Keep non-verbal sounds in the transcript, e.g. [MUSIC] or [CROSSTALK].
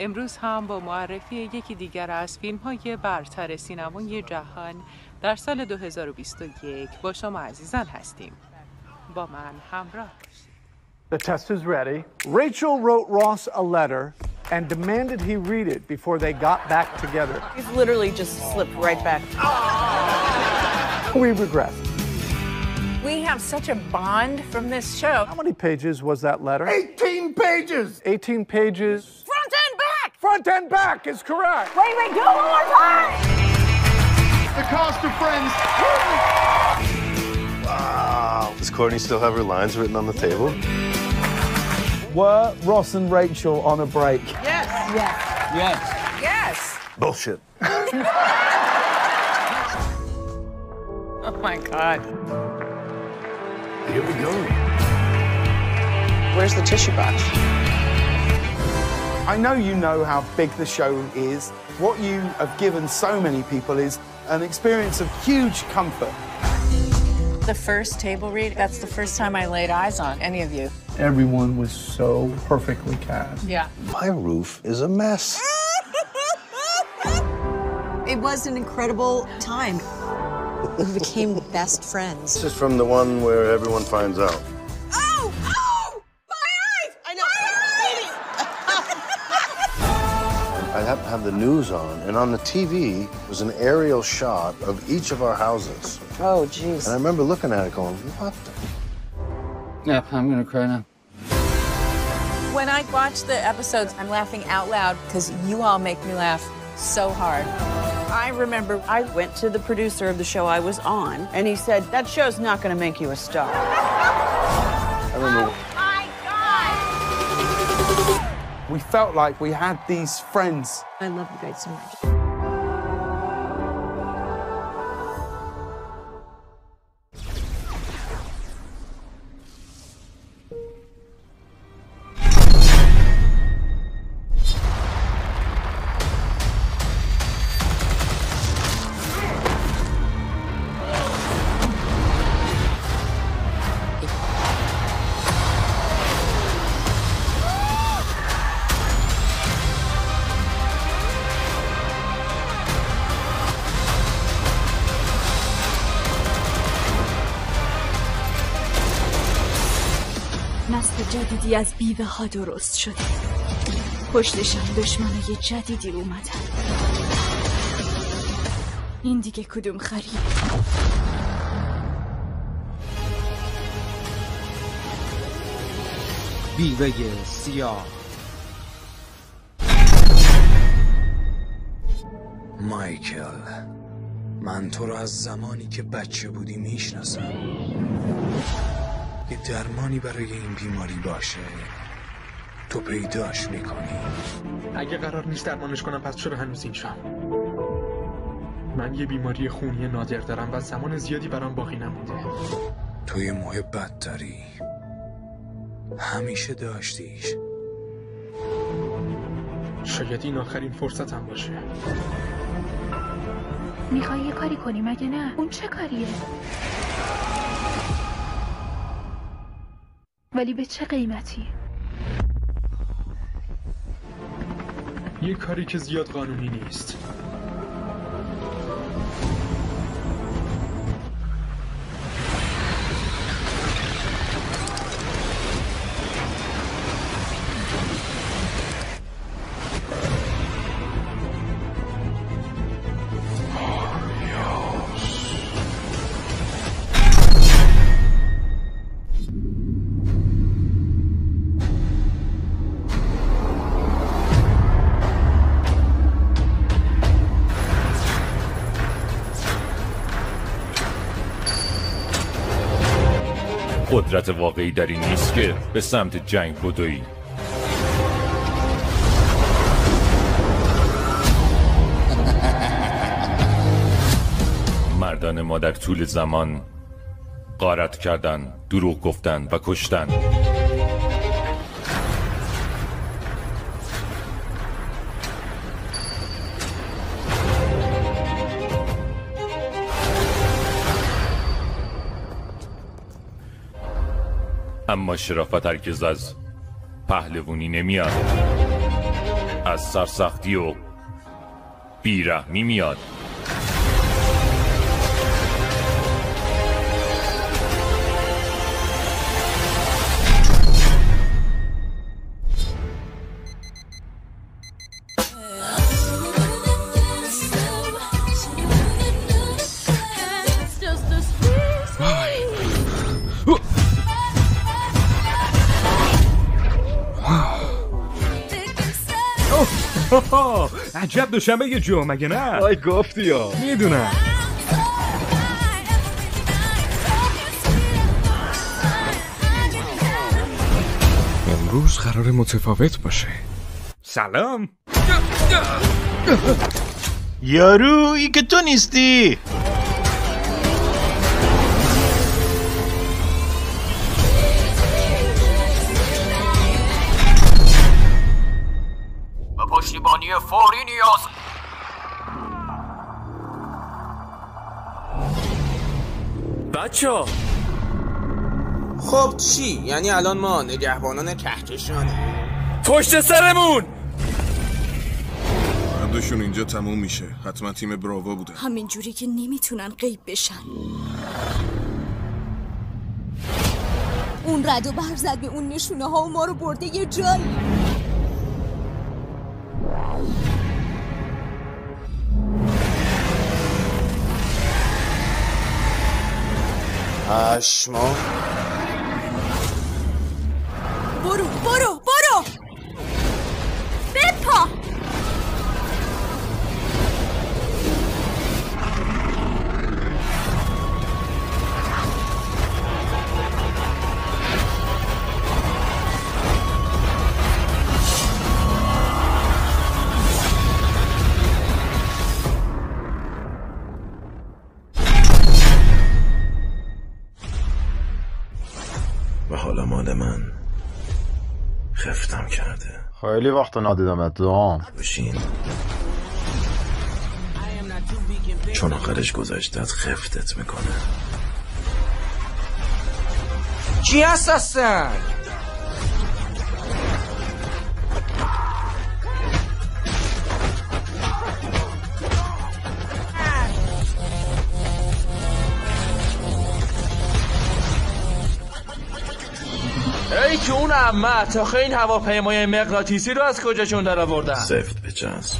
امروز هم با معرفی یکی دیگر از فیلم های برتر سینمای جهان در سال 2021 با شما عزیزان هستیم با من همراه The test is ready. Rachel wrote Ross a letter and demanded he read it before they got back together. He's literally just slipped right back. We regret. We have such a bond from this show. How many pages was that letter? 18 pages! 18 pages. Front and back! Front and back is correct. Wait, wait, do it one more time! The cast of Friends. Wow. Does Courtney still have her lines written on the table? Were Ross and Rachel on a break? Yes. Yes. Yes. Yes. Bullshit. [LAUGHS] Oh my God. Here we go. Where's the tissue box? I know you know how big the show is. What you have given so many people is an experience of huge comfort. The first table read, that's the first time I laid eyes on any of you. Everyone was so perfectly cast. Yeah. My roof is a mess. It was an incredible time. We became best friends. This is from the one where everyone finds out. Have the news on, and on the TV was an aerial shot of each of our houses. Oh, jeez. And I remember looking at it going, what the? Yeah, I'm gonna cry now. When I watch the episodes, I'm laughing out loud because you all make me laugh so hard. I remember I went to the producer of the show I was on, and he said, That show's not going to make you a star. I remember oh My God! We felt like we had these friends. I love you guys so much. جدیدی از بیوه ها درست شده. پشتشان دشمنای جدیدی اومدن. این دیگه کدوم خرید بیوه سیاه. مایکل من تو رو از زمانی که بچه بودی می‌شناسم. یه درمانی برای این بیماری باشه تو پیداش می‌کنی. اگه قرار نیست درمانش کنم پس چرا هنوز اینجا؟ من یه بیماری خونی نادر دارم و زمان زیادی برام باقی نمونده. تو یه محبت داری. همیشه داشتیش. شاید این آخرین فرصتم باشه. می‌خوای یه کاری کنی مگه نه؟ اون چه کاریه؟ ولی به چه قیمتی؟ یه کاری که زیاد قانونی نیست. قدرت واقعی در این نیست که به سمت جنگ بدوی. مردان ما در طول زمان قارت کردن دروغ گفتن و کشتن اما شرافت هرگز از پهلوونی نمیاد. از سرسختی و بیرحمی میاد. عجب دوشنبه یه جو مگه نه؟ وای گفتی یا می‌دونم. امروز قرار متفاوت باشه. سلام. یارو ای که تو نیستی. بچه. خب چی؟ یعنی الان ما نگهبانان کهکشانیم. پشت سرمون! بندشون اینجا تموم میشه. حتما تیم براوا بوده. همینجوری که نمی‌تونن غیب بشن. اون رد و بر زد به اون نشونه ها و ما رو برده یه جایی. Aşmo. Boru, boru! خفتم کرده. خیلی وقت ندیدم دوام بشین. چون آخرش گذشتت خفتت می‌کنه. چی هست هستن؟ عمه تا این هواپیمای مغناطیسی رو از کجاشون در آوردن؟ سفت بچسب